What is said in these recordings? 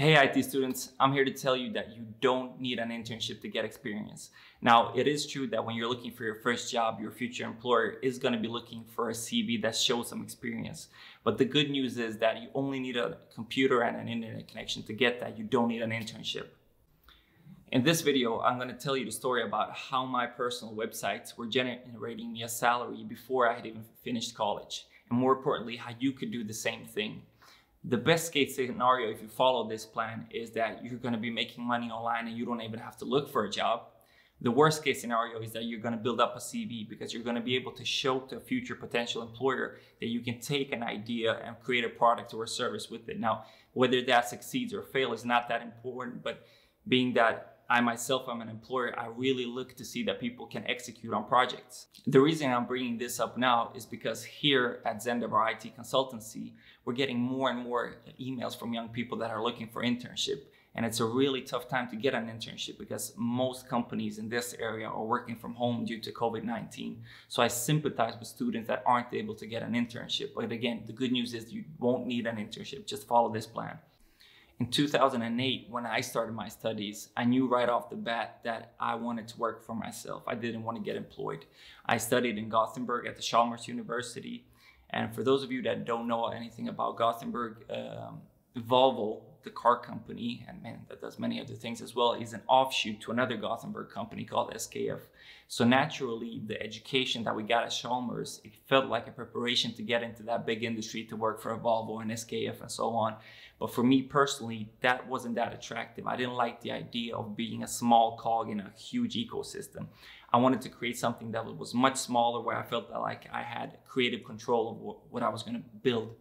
Hey IT students, I'm here to tell you that you don't need an internship to get experience. Now, it is true that when you're looking for your first job, your future employer is going to be looking for a CV that shows some experience. But the good news is that you only need a computer and an internet connection to get that. You don't need an internship. In this video, I'm going to tell you the story about how my personal websites were generating me a salary before I had even finished college. And more importantly, how you could do the same thing. The best case scenario, if you follow this plan, is that you're going to be making money online and you don't even have to look for a job. The worst case scenario is that you're going to build up a CV because you're going to be able to show to a future potential employer that you can take an idea and create a product or a service with it. Now, whether that succeeds or fails is not that important, but being that I myself am an employer, I really look to see that people can execute on projects. The reason I'm bringing this up now is because here at Zendevar IT Consultancy, we're getting more and more emails from young people that are looking for internship. And it's a really tough time to get an internship because most companies in this area are working from home due to COVID 19. So I sympathize with students that aren't able to get an internship. But again, the good news is you won't need an internship, just follow this plan in 2008 when i started my studies i knew right off the bat that i wanted to work for myself. I didn't want to get employed. I studied in gothenburg at the chalmers university. And for those of you that don't know anything about gothenburg um, volvo the car company, and man, that does many other things as well, is an offshoot to another Gothenburg company called SKF. So naturally, the education that we got at Chalmers, it felt like a preparation to get into that big industry to work for a Volvo and SKF and so on. But for me personally, that wasn't that attractive. I didn't like the idea of being a small cog in a huge ecosystem. I wanted to create something that was much smaller where I felt like I had creative control of what I was going to build.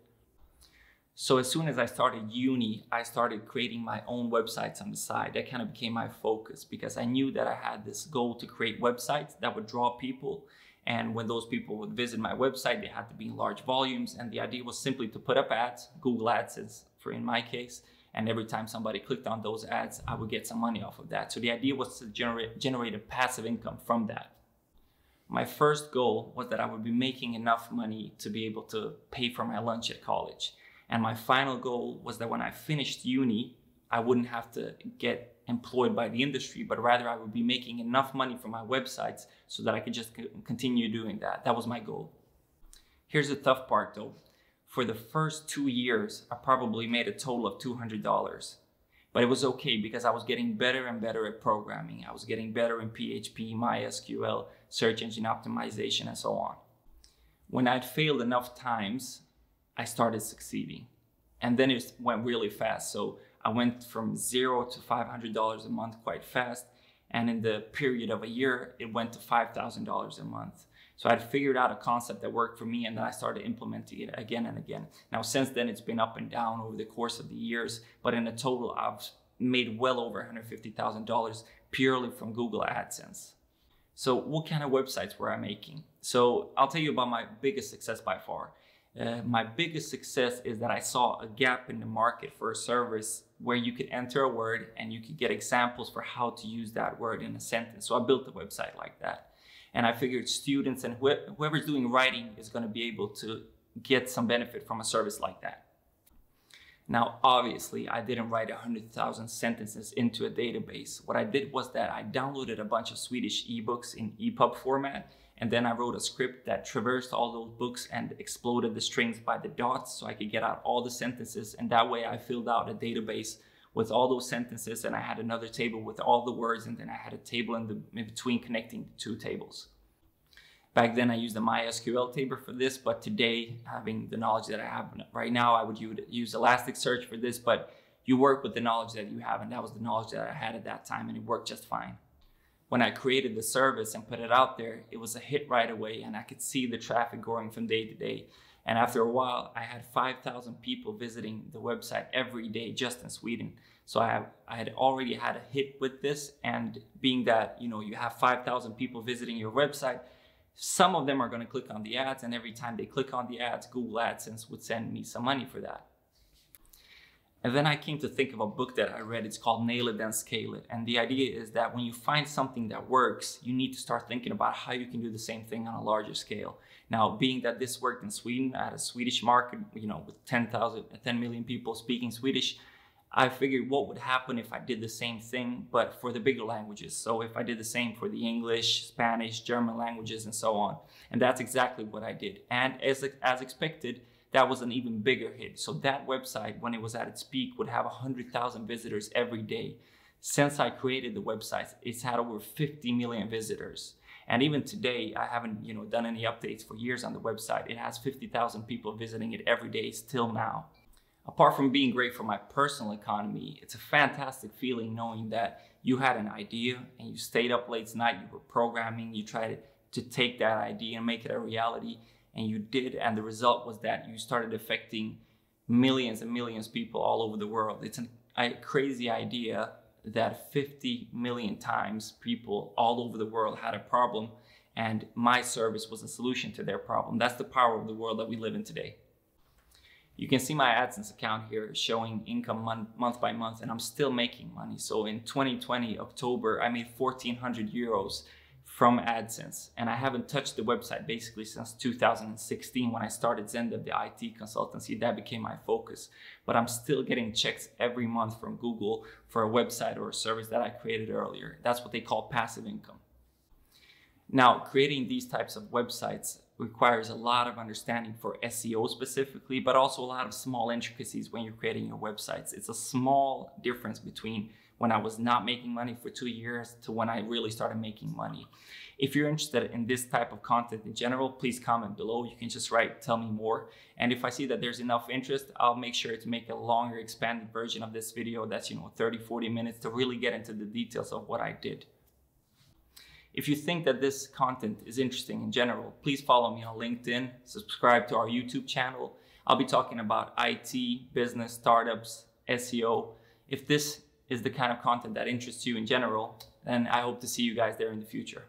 So as soon as I started uni, I started creating my own websites on the side. That kind of became my focus because I knew that I had this goal to create websites that would draw people. And when those people would visit my website, they had to be in large volumes. And the idea was simply to put up ads, Google AdSense for in my case. And every time somebody clicked on those ads, I would get some money off of that. So the idea was to generate, generate a passive income from that. My first goal was that I would be making enough money to be able to pay for my lunch at college. And my final goal was that when I finished uni, I wouldn't have to get employed by the industry, but rather I would be making enough money from my websites so that I could just continue doing that. That was my goal. Here's the tough part though. For the first two years, I probably made a total of $200. But it was okay because I was getting better and better at programming. I was getting better in PHP, MySQL, search engine optimization, and so on. When I'd failed enough times, I started succeeding. And then it went really fast. So I went from zero to $500 a month quite fast. And in the period of a year, it went to $5,000 a month. So I had figured out a concept that worked for me and then I started implementing it again and again. Now, since then, it's been up and down over the course of the years, but in a total, I've made well over $150,000 purely from Google AdSense. So what kind of websites were I making? So I'll tell you about my biggest success by far. Uh, my biggest success is that I saw a gap in the market for a service where you could enter a word and you could get examples for how to use that word in a sentence. So I built a website like that. And I figured students and wh- whoever's doing writing is going to be able to get some benefit from a service like that. Now, obviously, I didn't write 100,000 sentences into a database. What I did was that I downloaded a bunch of Swedish ebooks in EPUB format and then I wrote a script that traversed all those books and exploded the strings by the dots so I could get out all the sentences. And that way I filled out a database with all those sentences and I had another table with all the words and then I had a table in, the, in between connecting the two tables. Back then I used the MySQL table for this, but today, having the knowledge that I have right now, I would use Elasticsearch for this, but you work with the knowledge that you have and that was the knowledge that I had at that time and it worked just fine when I created the service and put it out there, it was a hit right away and I could see the traffic growing from day to day. And after a while, I had 5,000 people visiting the website every day just in Sweden. So I, I had already had a hit with this. And being that, you know, you have 5,000 people visiting your website, some of them are going to click on the ads. And every time they click on the ads, Google AdSense would send me some money for that. And then I came to think of a book that I read. It's called Nail It Then Scale It. And the idea is that when you find something that works, you need to start thinking about how you can do the same thing on a larger scale. Now, being that this worked in Sweden, had a Swedish market, you know, with 10,000, 10 million people speaking Swedish, I figured what would happen if I did the same thing, but for the bigger languages. So if I did the same for the English, Spanish, German languages, and so on. And that's exactly what I did. And as, as expected, that was an even bigger hit. So that website, when it was at its peak, would have 100,000 visitors every day. Since I created the website, it's had over 50 million visitors. And even today, I haven't, you know, done any updates for years on the website. It has 50,000 people visiting it every day still now apart from being great for my personal economy, it's a fantastic feeling knowing that you had an idea and you stayed up late night, you were programming, you tried to take that idea and make it a reality, and you did. And the result was that you started affecting millions and millions of people all over the world. It's an, a crazy idea that 50 million times people all over the world had a problem, and my service was a solution to their problem. That's the power of the world that we live in today. You can see my AdSense account here showing income month, month by month and I'm still making money. So in 2020, October, I made 1400 euros from AdSense and I haven't touched the website basically since 2016 when I started Zendev, the IT consultancy. That became my focus. But I'm still getting checks every month from Google for a website or a service that I created earlier. That's what they call passive income. Now, creating these types of websites requires a lot of understanding for SEO specifically, but also a lot of small intricacies when you're creating your websites. It's a small difference between when I was not making money for two years to when I really started making money. If you're interested in this type of content in general, please comment below. You can just write, tell me more. And if I see that there's enough interest, I'll make sure to make a longer expanded version of this video that's, you know, 30, 40 minutes to really get into the details of what I did. If you think that this content is interesting in general, please follow me on LinkedIn, subscribe to our YouTube channel. I'll be talking about IT, business, startups, SEO. If this is the kind of content that interests you in general, And I hope to see you guys there in the future.